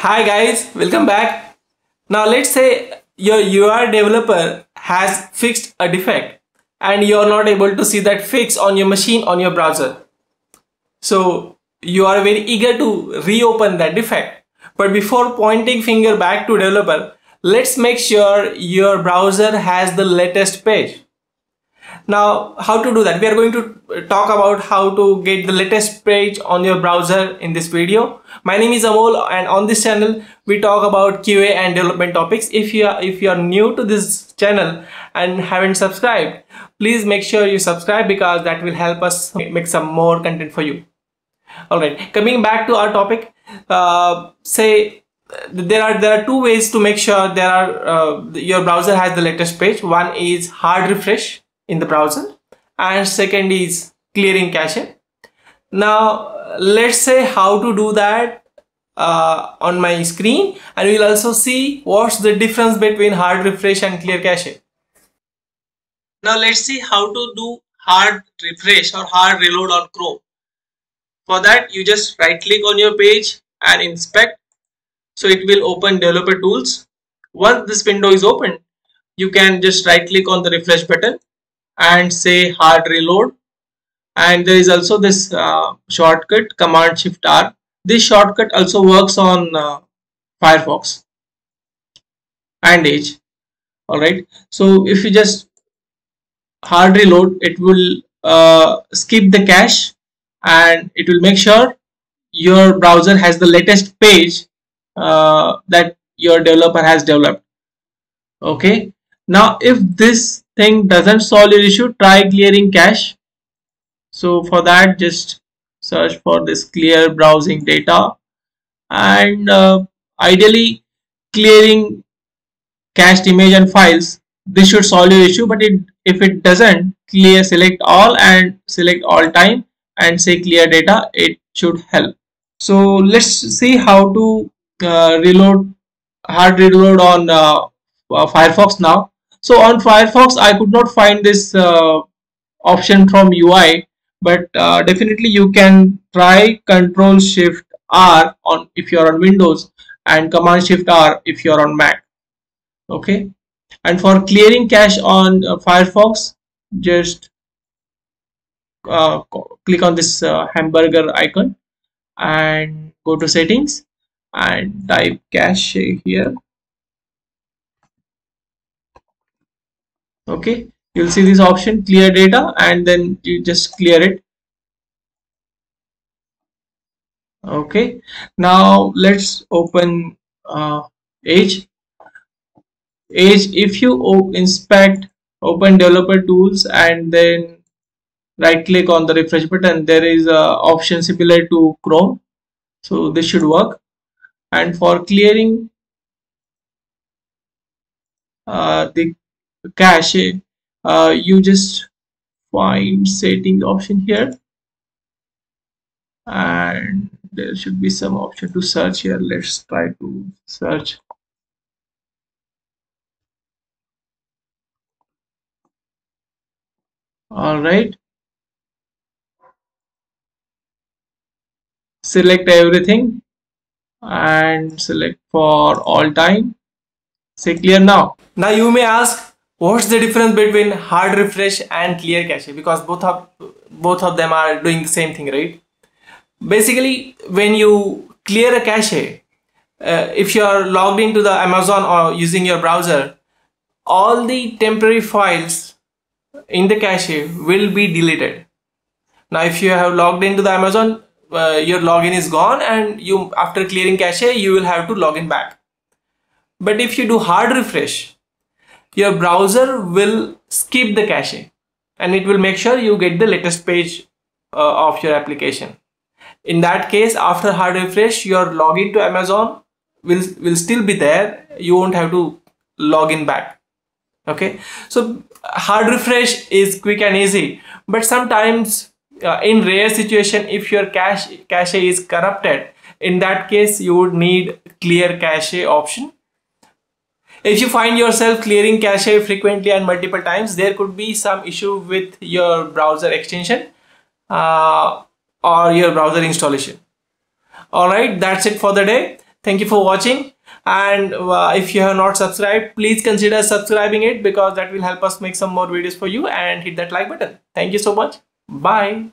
Hi guys, welcome back. Now let's say your UI developer has fixed a defect and you're not able to see that fix on your machine on your browser. So you are very eager to reopen that defect. But before pointing finger back to developer, let's make sure your browser has the latest page. Now, how to do that? We are going to talk about how to get the latest page on your browser in this video. My name is Amol and on this channel, we talk about QA and development topics. If you are, if you are new to this channel and haven't subscribed, please make sure you subscribe because that will help us make some more content for you. All right, coming back to our topic, uh, say there are there are two ways to make sure there are uh, your browser has the latest page. One is hard refresh in the browser. And second is clearing cache. Now let's say how to do that uh, on my screen. And we'll also see what's the difference between hard refresh and clear cache. Now let's see how to do hard refresh or hard reload on chrome. For that you just right click on your page and inspect. So it will open developer tools. Once this window is open you can just right click on the refresh button and say hard reload. And there is also this uh, shortcut command shift R. This shortcut also works on uh, Firefox and Edge. Alright. So if you just hard reload it will uh, skip the cache and it will make sure your browser has the latest page uh, that your developer has developed. Okay. Now if this thing doesn't solve your issue try clearing cache. So for that just search for this clear browsing data. And uh, ideally clearing cached image and files this should solve your issue but it if it doesn't clear select all and select all time and say clear data it should help. So let's see how to uh, reload hard reload on uh, uh, firefox now so on Firefox, I could not find this uh, option from UI, but uh, definitely you can try Control Shift R on if you're on Windows and Command Shift R if you're on Mac. Okay, and for clearing cache on uh, Firefox, just uh, click on this uh, hamburger icon and go to settings and type cache here okay you'll see this option clear data and then you just clear it. Okay now let's open uh, edge. If you inspect open developer tools and then right click on the refresh button there is a option similar to chrome. So this should work. And for clearing uh, the cache uh, you just find setting option here. And there should be some option to search here. Let's try to search. All right. Select everything and select for all time. Say clear now. Now you may ask what's the difference between hard refresh and clear cache? Because both of both of them are doing the same thing right? Basically when you clear a cache uh, if you are logged into the amazon or using your browser all the temporary files in the cache will be deleted. Now if you have logged into the amazon uh, your login is gone and you after clearing cache you will have to log in back. But if you do hard refresh your browser will skip the cache and it will make sure you get the latest page uh, of your application. In that case after hard refresh your login to amazon will will still be there. You won't have to log in back. Okay? So hard refresh is quick and easy but sometimes uh, in rare situation if your cache cache is corrupted in that case you would need clear cache option if you find yourself clearing cache frequently and multiple times, there could be some issue with your browser extension uh, or your browser installation. Alright, that's it for the day. thank you for watching and uh, if you have not subscribed please consider subscribing it because that will help us make some more videos for you and hit that like button thank you so much bye